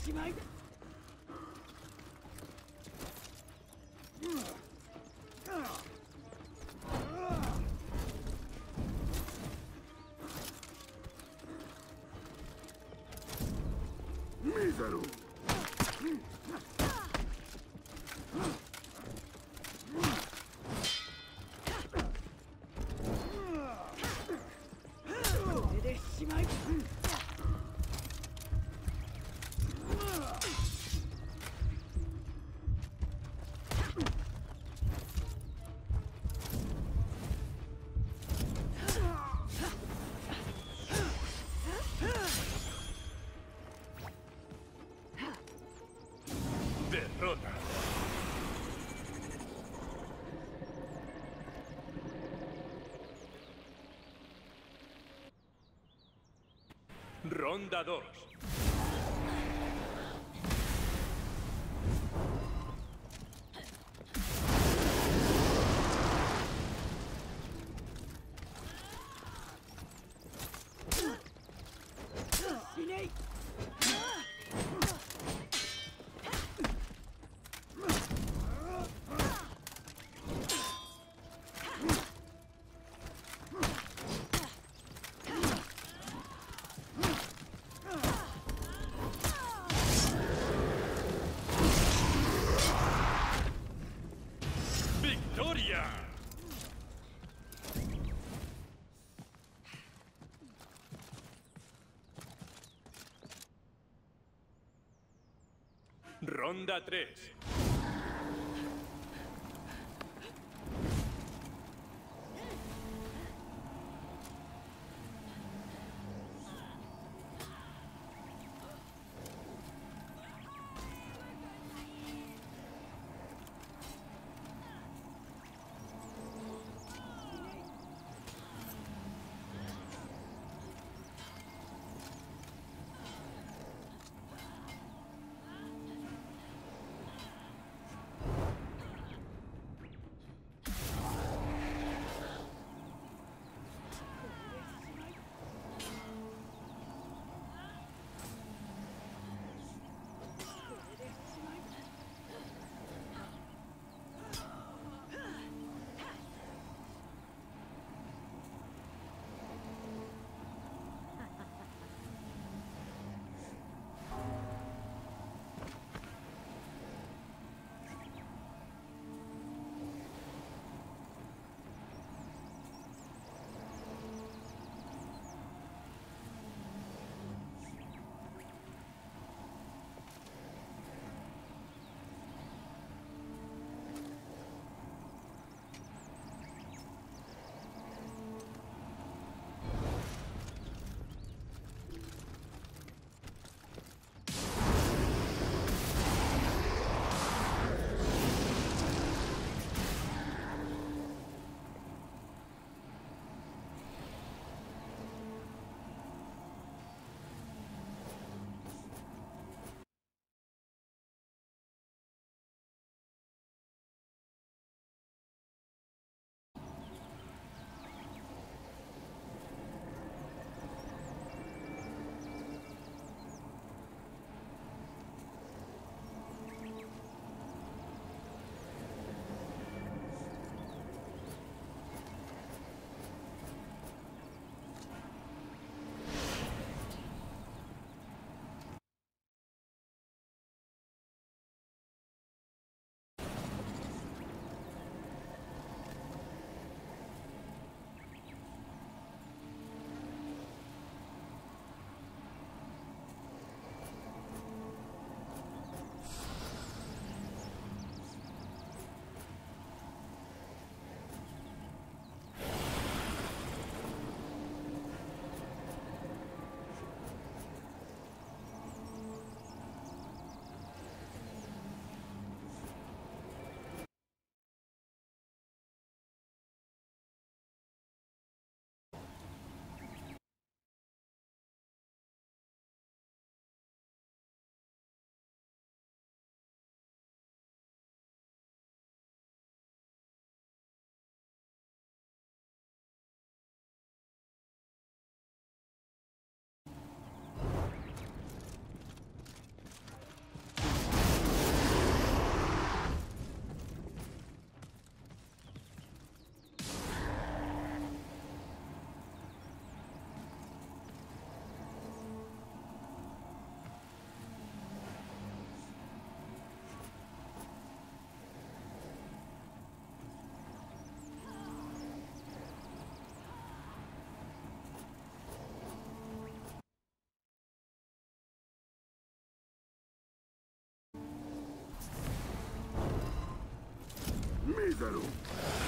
しまいだ Ronda 2. Ronda 3. Mísero.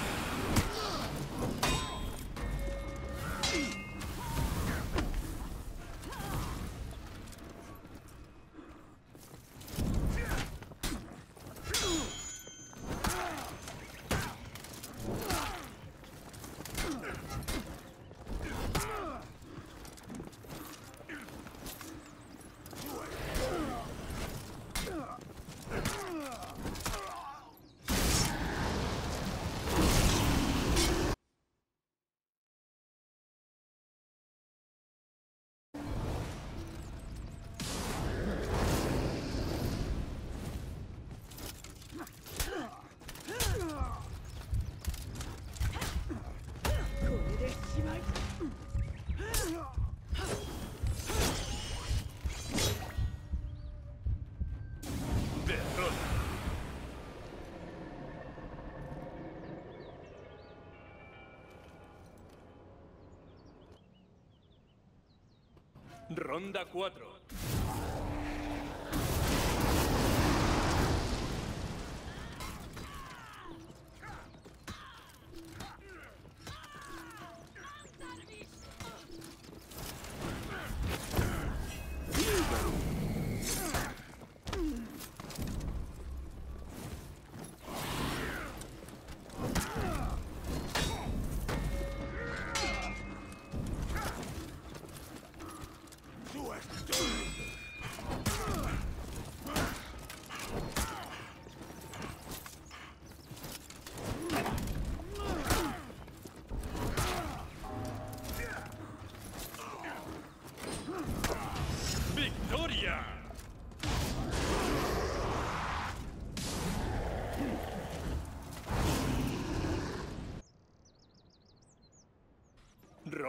Ronda 4.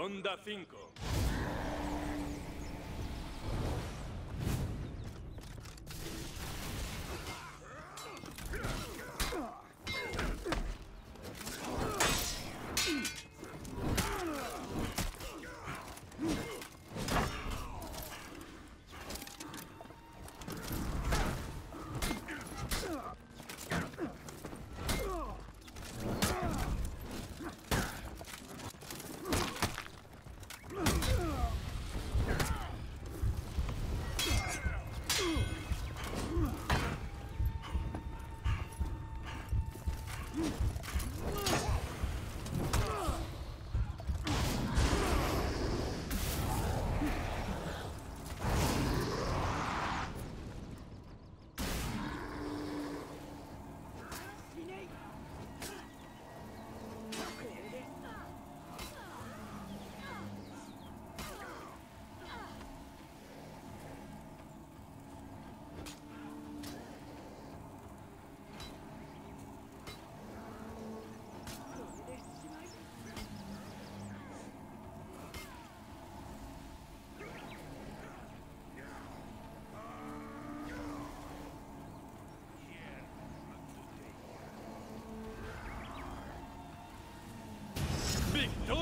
Ronda 5.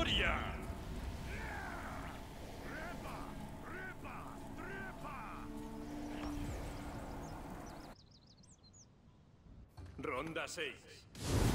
¡Victoria! Ronda 6.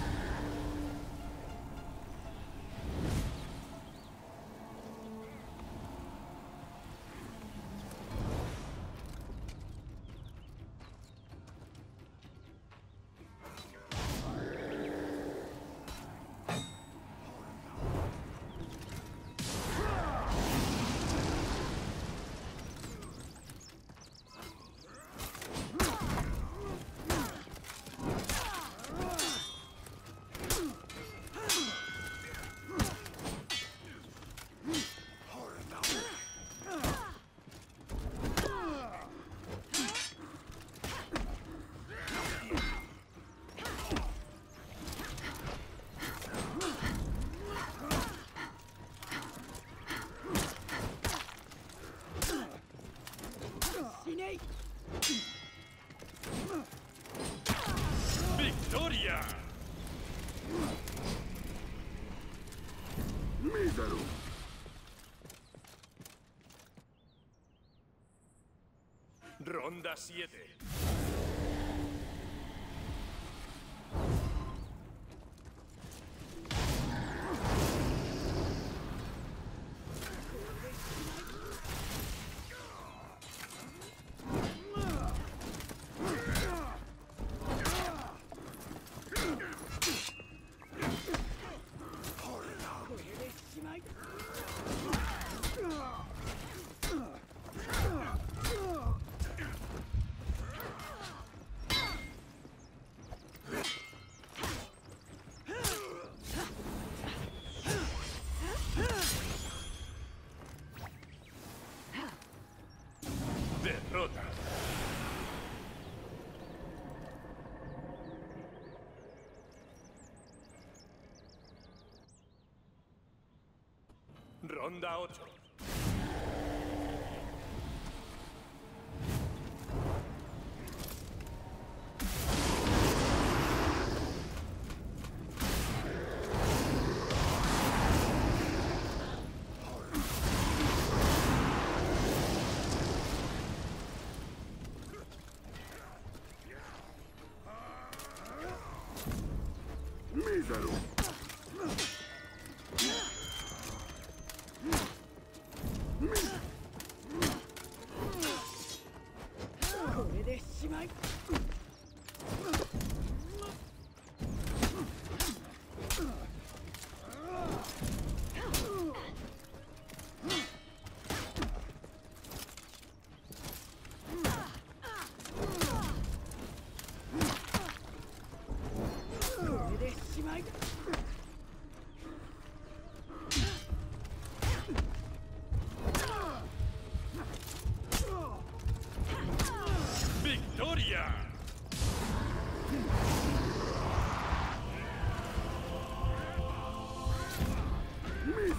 Ronda 7. Ronda 8. Mísero.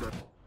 Bye.